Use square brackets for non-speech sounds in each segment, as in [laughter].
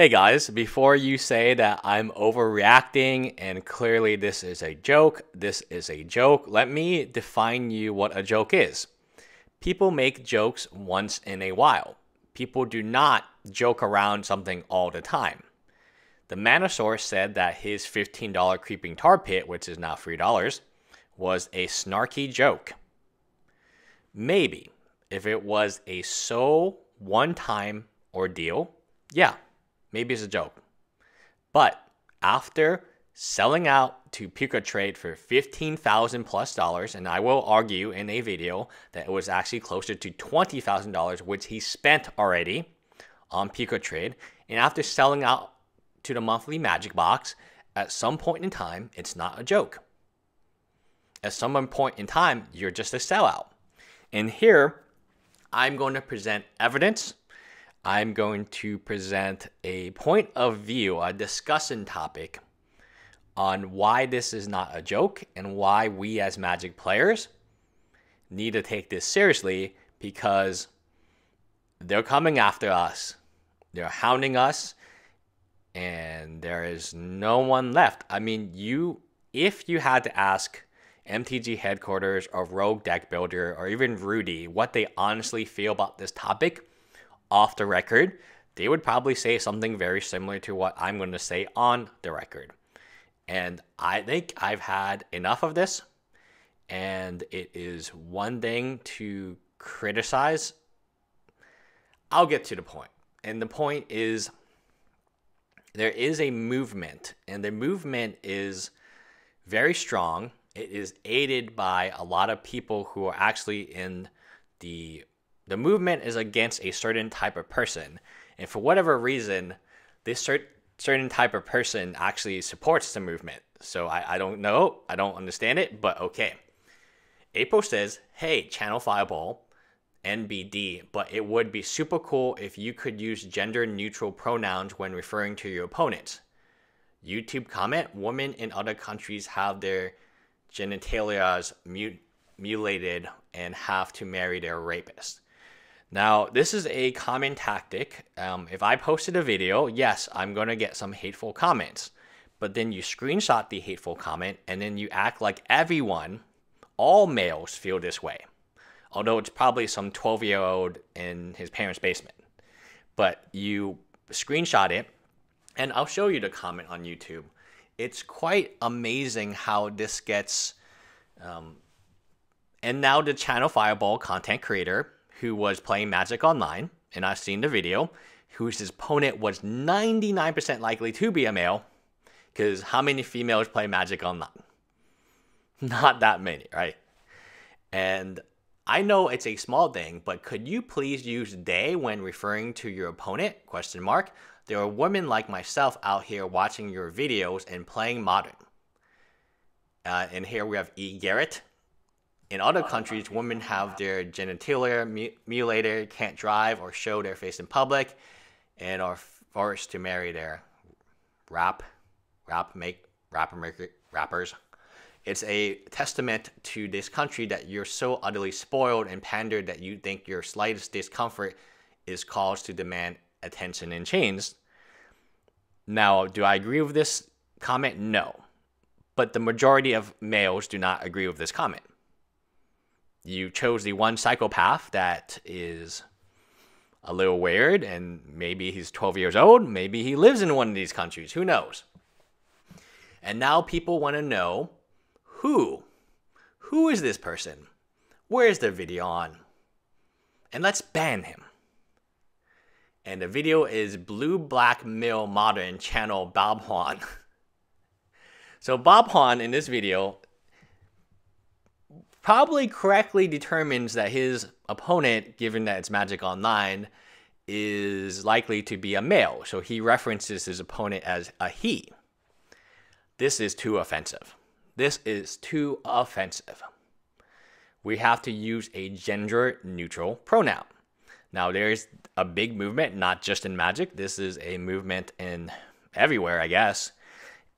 Hey guys, before you say that I'm overreacting and clearly this is a joke, this is a joke, let me define you what a joke is. People make jokes once in a while. People do not joke around something all the time. The Manasaurus said that his $15 creeping tar pit, which is now $3, was a snarky joke. Maybe if it was a so one time ordeal, yeah, maybe it's a joke. But after selling out to Trade for 15,000 plus dollars, and I will argue in a video that it was actually closer to $20,000, which he spent already on Trade. And after selling out to the monthly magic box, at some point in time, it's not a joke. At some point in time, you're just a sellout. And here, I'm going to present evidence I'm going to present a point of view, a discussion topic on why this is not a joke and why we as Magic players need to take this seriously because they're coming after us. They're hounding us and there is no one left. I mean, you if you had to ask MTG headquarters or Rogue Deck Builder or even Rudy what they honestly feel about this topic, off the record, they would probably say something very similar to what I'm going to say on the record. And I think I've had enough of this. And it is one thing to criticize. I'll get to the point. And the point is there is a movement, and the movement is very strong. It is aided by a lot of people who are actually in the the movement is against a certain type of person. And for whatever reason, this cert- certain type of person actually supports the movement. So I, I don't know. I don't understand it, but okay. April says, hey, Channel Fireball, NBD, but it would be super cool if you could use gender neutral pronouns when referring to your opponents. YouTube comment Women in other countries have their genitalia mutilated and have to marry their rapist. Now, this is a common tactic. Um, if I posted a video, yes, I'm going to get some hateful comments. But then you screenshot the hateful comment and then you act like everyone, all males, feel this way. Although it's probably some 12 year old in his parents' basement. But you screenshot it and I'll show you the comment on YouTube. It's quite amazing how this gets. Um, and now the channel Fireball content creator who was playing Magic Online, and I've seen the video, whose opponent was 99% likely to be a male, because how many females play Magic Online? [laughs] Not that many, right? And I know it's a small thing, but could you please use they when referring to your opponent? Question mark. There are women like myself out here watching your videos and playing modern. Uh, and here we have E. Garrett, in other countries, women have their genitalia mutilated, can't drive or show their face in public, and are forced to marry their rap, rap make rapper maker, rappers. It's a testament to this country that you're so utterly spoiled and pandered that you think your slightest discomfort is cause to demand attention and change. Now, do I agree with this comment? No. But the majority of males do not agree with this comment you chose the one psychopath that is a little weird, and maybe he's 12 years old, maybe he lives in one of these countries, who knows? And now people want to know who? Who is this person? Where is their video on? And let's ban him. And the video is Blue Black Mill Modern channel Bob Huang. [laughs] so Bob Huang in this video probably correctly determines that his opponent, given that it's Magic Online, is likely to be a male. So he references his opponent as a he. This is too offensive. This is too offensive. We have to use a gender neutral pronoun. Now, there's a big movement, not just in Magic. This is a movement in everywhere, I guess.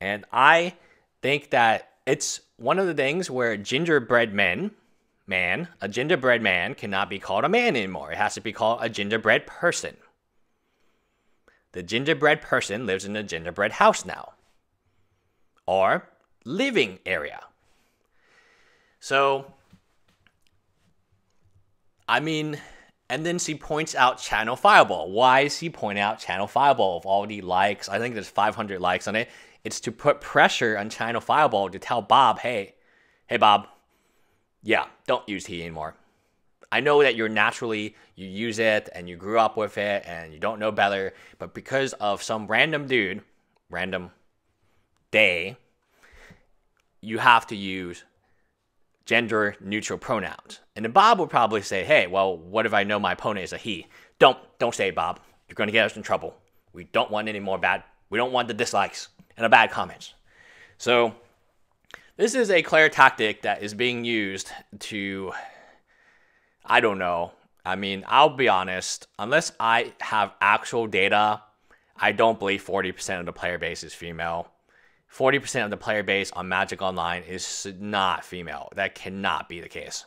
And I think that it's one of the things where gingerbread men, man, a gingerbread man cannot be called a man anymore. It has to be called a gingerbread person. The gingerbread person lives in a gingerbread house now. Or living area. So, I mean, and then she points out Channel Fireball. Why is she pointing out Channel Fireball of all the likes? I think there's 500 likes on it. It's to put pressure on Channel Fireball to tell Bob, hey, hey, Bob, yeah, don't use he anymore. I know that you're naturally, you use it and you grew up with it and you don't know better, but because of some random dude, random day, you have to use gender neutral pronouns. And then Bob would probably say, hey, well, what if I know my opponent is a he? Don't, don't say Bob. You're going to get us in trouble. We don't want any more bad, we don't want the dislikes and a bad comment. So this is a Claire tactic that is being used to, I don't know. I mean, I'll be honest, unless I have actual data, I don't believe 40% of the player base is female. 40% of the player base on Magic Online is not female. That cannot be the case.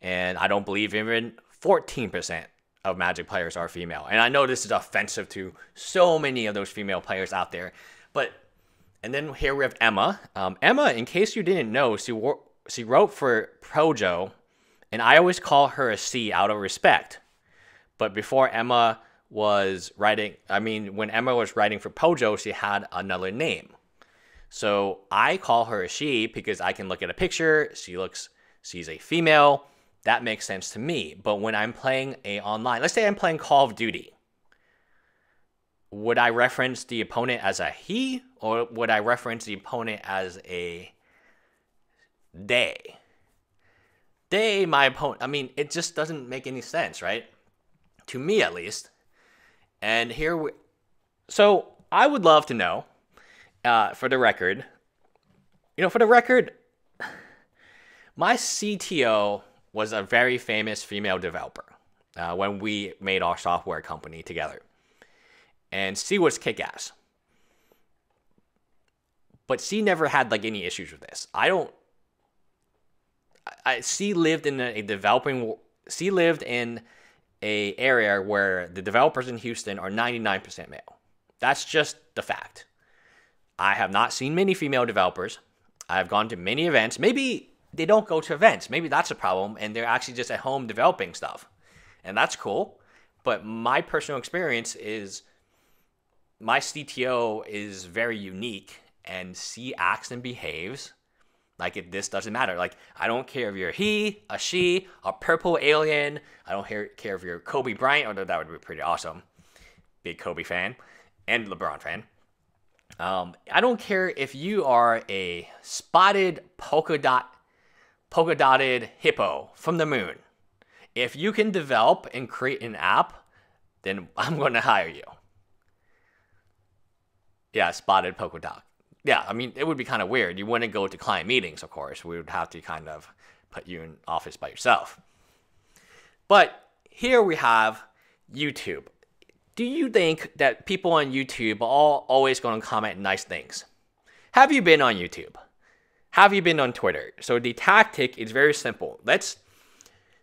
And I don't believe even 14% of Magic players are female. And I know this is offensive to so many of those female players out there. But, and then here we have Emma. Um, Emma, in case you didn't know, she, wor- she wrote for Pojo. And I always call her a C out of respect. But before Emma was writing, I mean, when Emma was writing for Pojo, she had another name. So I call her a she because I can look at a picture, she looks, she's a female. That makes sense to me. But when I'm playing a online, let's say I'm playing Call of Duty, would I reference the opponent as a he or would I reference the opponent as a they? They, my opponent. I mean, it just doesn't make any sense, right? To me, at least. And here we. So I would love to know uh, for the record, you know, for the record, [sighs] my CTO was a very famous female developer uh, when we made our software company together. And she was kick ass. But she never had like any issues with this. I don't. I, she lived in a, a developing. She lived in a area where the developers in Houston are 99% male. That's just the fact. I have not seen many female developers. I've gone to many events. Maybe they don't go to events. Maybe that's a problem and they're actually just at home developing stuff. And that's cool. But my personal experience is my CTO is very unique and she acts and behaves like it, this doesn't matter. Like I don't care if you're a he, a she, a purple alien. I don't care, care if you're Kobe Bryant, although that would be pretty awesome. Big Kobe fan and LeBron fan. Um, I don't care if you are a spotted polka dot, polka dotted hippo from the moon. If you can develop and create an app, then I'm going to hire you. Yeah, spotted polka dot. Yeah, I mean, it would be kind of weird. You wouldn't go to client meetings, of course. We would have to kind of put you in office by yourself. But here we have YouTube do you think that people on YouTube are all always going to comment nice things? Have you been on YouTube? Have you been on Twitter? So the tactic is very simple. Let's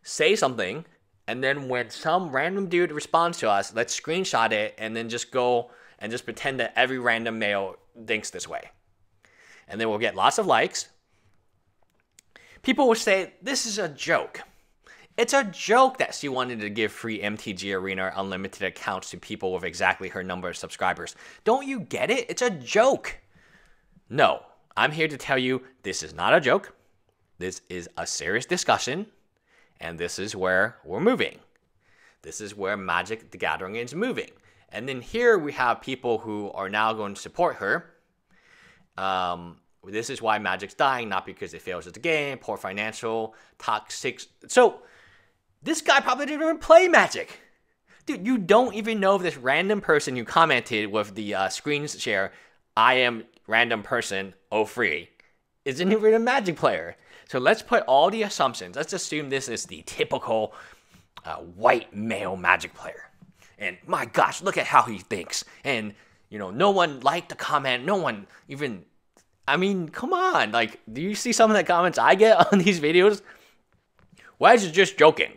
say something, and then when some random dude responds to us, let's screenshot it and then just go and just pretend that every random male thinks this way. And then we'll get lots of likes. People will say, This is a joke. It's a joke that she wanted to give free MTG Arena unlimited accounts to people with exactly her number of subscribers. Don't you get it? It's a joke. No, I'm here to tell you this is not a joke. This is a serious discussion, and this is where we're moving. This is where Magic the Gathering is moving. And then here we have people who are now going to support her. Um, this is why Magic's dying, not because it fails at the game, poor financial, toxic. So this guy probably didn't even play Magic. Dude, you don't even know if this random person you commented with the uh, screen share, I am random person, oh free, isn't even a Magic player. So let's put all the assumptions. Let's assume this is the typical uh, white male Magic player. And my gosh, look at how he thinks. And, you know, no one liked the comment. No one even, I mean, come on. Like, do you see some of the comments I get [laughs] on these videos? Why is it just joking?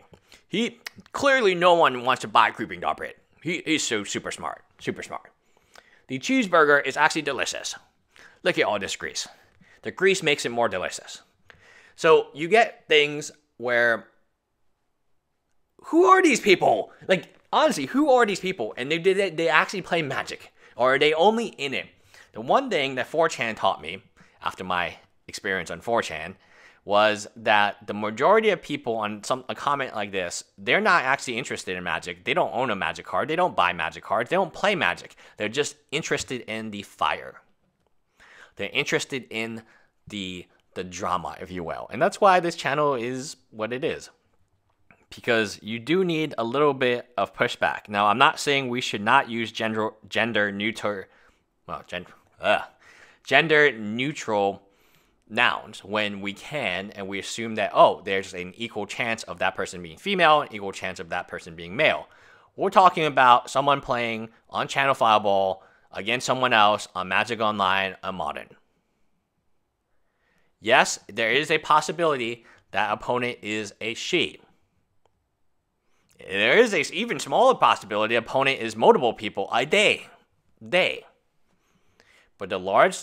He clearly no one wants to buy Creeping Dog He, he's so super smart. Super smart. The cheeseburger is actually delicious. Look at all this grease. The grease makes it more delicious. So you get things where who are these people? Like honestly, who are these people? And they did they actually play magic, or are they only in it? The one thing that 4chan taught me after my experience on 4chan was that the majority of people on some a comment like this, they're not actually interested in magic. They don't own a magic card. They don't buy magic cards. They don't play magic. They're just interested in the fire. They're interested in the the drama, if you will. And that's why this channel is what it is. Because you do need a little bit of pushback. Now, I'm not saying we should not use gender gender neutral well, gender uh, gender neutral nouns when we can and we assume that oh there's an equal chance of that person being female an equal chance of that person being male. We're talking about someone playing on channel fireball against someone else on magic online on modern. Yes there is a possibility that opponent is a she there is a even smaller possibility opponent is multiple people a day, they but the large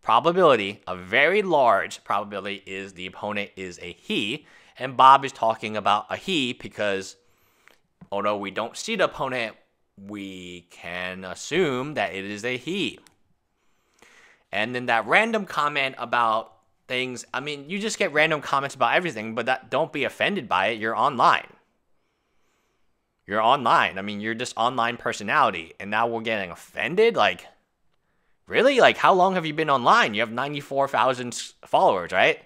probability, a very large probability, is the opponent is a he. And Bob is talking about a he because although we don't see the opponent, we can assume that it is a he. And then that random comment about things, I mean, you just get random comments about everything, but that don't be offended by it. You're online. You're online. I mean, you're just online personality, and now we're getting offended? Like, Really? Like, how long have you been online? You have 94,000 followers, right?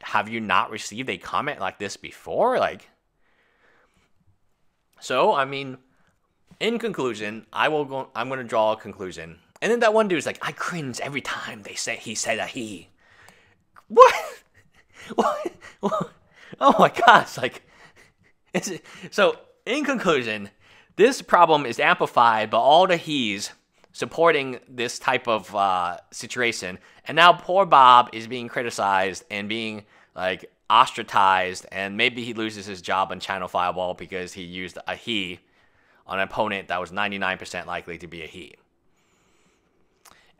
Have you not received a comment like this before? Like, so, I mean, in conclusion, I will go, I'm going to draw a conclusion. And then that one dude's like, I cringe every time they say he said a he. [laughs] What? what? what? Oh my gosh. Like, it, so in conclusion, this problem is amplified by all the he's supporting this type of uh, situation. And now poor Bob is being criticized and being like ostracized, and maybe he loses his job on Channel Fireball because he used a he on an opponent that was 99% likely to be a he.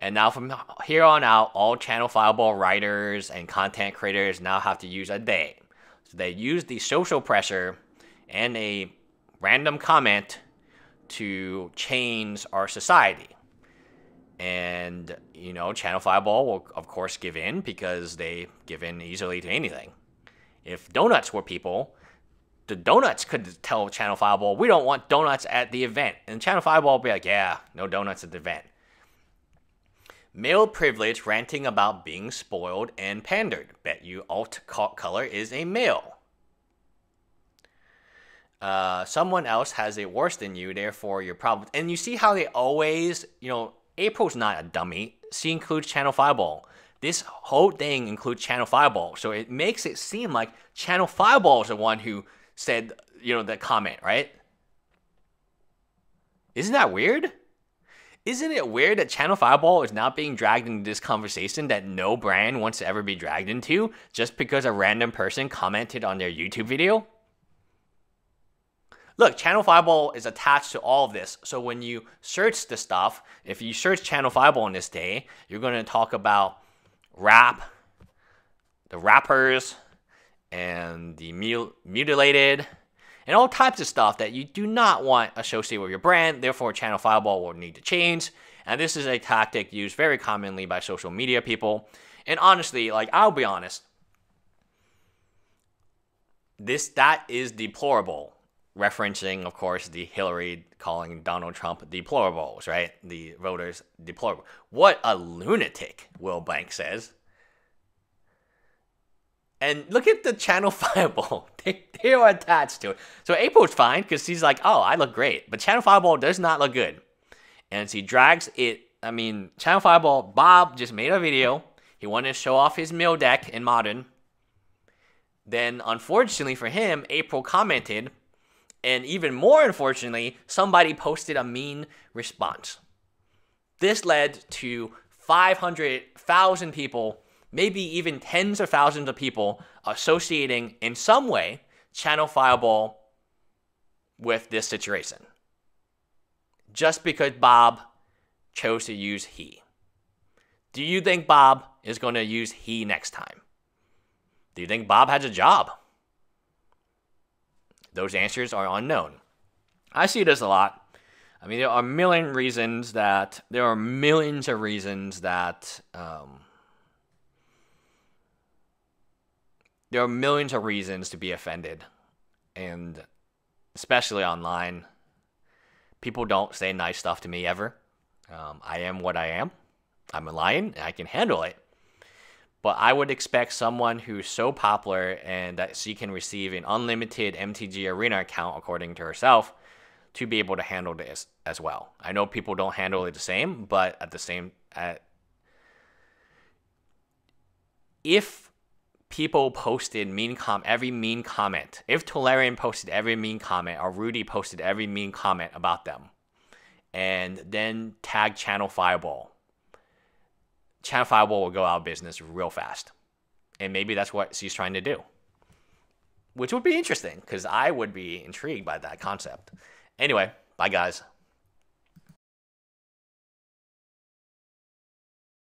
And now from here on out, all Channel Fireball writers and content creators now have to use a they. So they use the social pressure and a random comment to change our society. And, you know, Channel Fireball will, of course, give in because they give in easily to anything. If donuts were people, the donuts could tell Channel Fireball, we don't want donuts at the event. And Channel Fireball will be like, yeah, no donuts at the event. Male privilege ranting about being spoiled and pandered. Bet you alt color is a male. Uh, someone else has it worse than you, therefore you're probably. And you see how they always, you know, April's not a dummy. She includes Channel Fireball. This whole thing includes Channel Fireball. So it makes it seem like Channel Fireball is the one who said, you know, the comment, right? Isn't that weird? Isn't it weird that Channel Fireball is not being dragged into this conversation that no brand wants to ever be dragged into just because a random person commented on their YouTube video? Look, Channel Fireball is attached to all of this. So when you search the stuff, if you search Channel Fireball on this day, you're going to talk about rap, the rappers, and the mutilated, and all types of stuff that you do not want associated with your brand. Therefore, Channel Fireball will need to change. And this is a tactic used very commonly by social media people. And honestly, like I'll be honest, this that is deplorable referencing, of course, the Hillary calling Donald Trump deplorables, right? The voters deplorable. What a lunatic, Will Bank says. And look at the Channel [laughs] Fireball. They, they are attached to it. So April's fine because she's like, oh, I look great. But Channel Fireball does not look good. And she drags it. I mean, Channel Fireball, Bob just made a video. He wanted to show off his mill deck in Modern. Then, unfortunately for him, April commented and even more unfortunately, somebody posted a mean response. This led to 500,000 people, maybe even tens of thousands of people, associating in some way Channel Fireball with this situation. just because Bob chose to use he. Do you think Bob is going to use he next time? Do you think Bob has a job? Those answers are unknown. I see this a lot. I mean, there are a million reasons that there are millions of reasons that um, there are millions of reasons to be offended, and especially online, people don't say nice stuff to me ever. Um, I am what I am. I'm a lion. I can handle it. But I would expect someone who's so popular and that she can receive an unlimited MTG Arena account, according to herself, to be able to handle this as well. I know people don't handle it the same, but at the same, at, if people posted mean com every mean comment, if Tolarian posted every mean comment or Rudy posted every mean comment about them, and then tag Channel Fireball, Channel Fireball will go out of business real fast, and maybe that's what she's trying to do, which would be interesting because I would be intrigued by that concept. Anyway, bye guys.